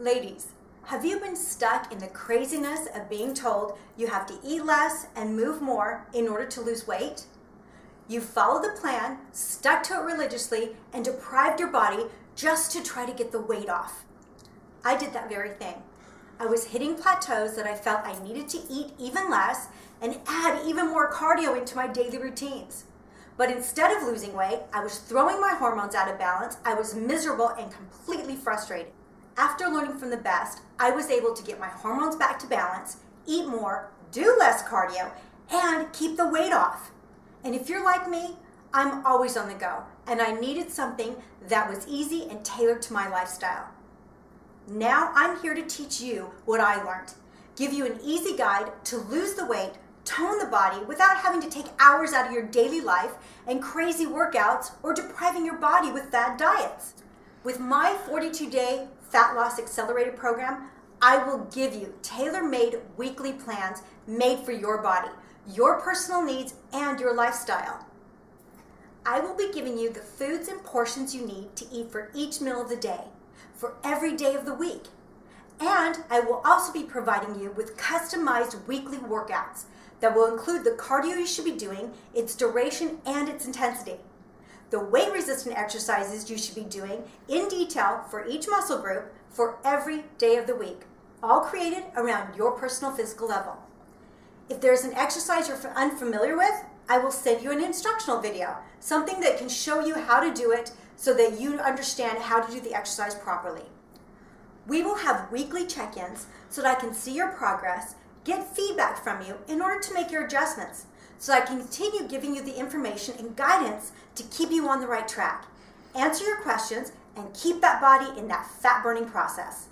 Ladies, have you been stuck in the craziness of being told you have to eat less and move more in order to lose weight? You followed the plan, stuck to it religiously, and deprived your body just to try to get the weight off. I did that very thing. I was hitting plateaus that I felt I needed to eat even less and add even more cardio into my daily routines. But instead of losing weight, I was throwing my hormones out of balance, I was miserable and completely frustrated. After learning from the best, I was able to get my hormones back to balance, eat more, do less cardio, and keep the weight off. And if you're like me, I'm always on the go, and I needed something that was easy and tailored to my lifestyle. Now I'm here to teach you what I learned, give you an easy guide to lose the weight, tone the body without having to take hours out of your daily life and crazy workouts or depriving your body with bad diets. With my 42 day Fat Loss Accelerated program, I will give you tailor made weekly plans made for your body, your personal needs, and your lifestyle. I will be giving you the foods and portions you need to eat for each meal of the day, for every day of the week. And I will also be providing you with customized weekly workouts that will include the cardio you should be doing, its duration, and its intensity the weight resistant exercises you should be doing in detail for each muscle group for every day of the week, all created around your personal physical level. If there's an exercise you're unfamiliar with, I will send you an instructional video, something that can show you how to do it so that you understand how to do the exercise properly. We will have weekly check-ins so that I can see your progress, get feedback from you in order to make your adjustments so I can continue giving you the information and guidance to keep you on the right track, answer your questions, and keep that body in that fat burning process.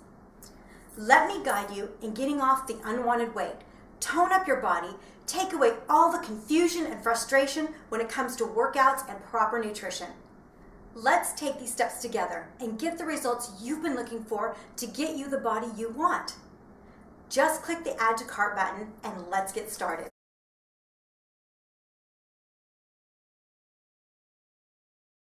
Let me guide you in getting off the unwanted weight, tone up your body, take away all the confusion and frustration when it comes to workouts and proper nutrition. Let's take these steps together and get the results you've been looking for to get you the body you want. Just click the Add to Cart button and let's get started.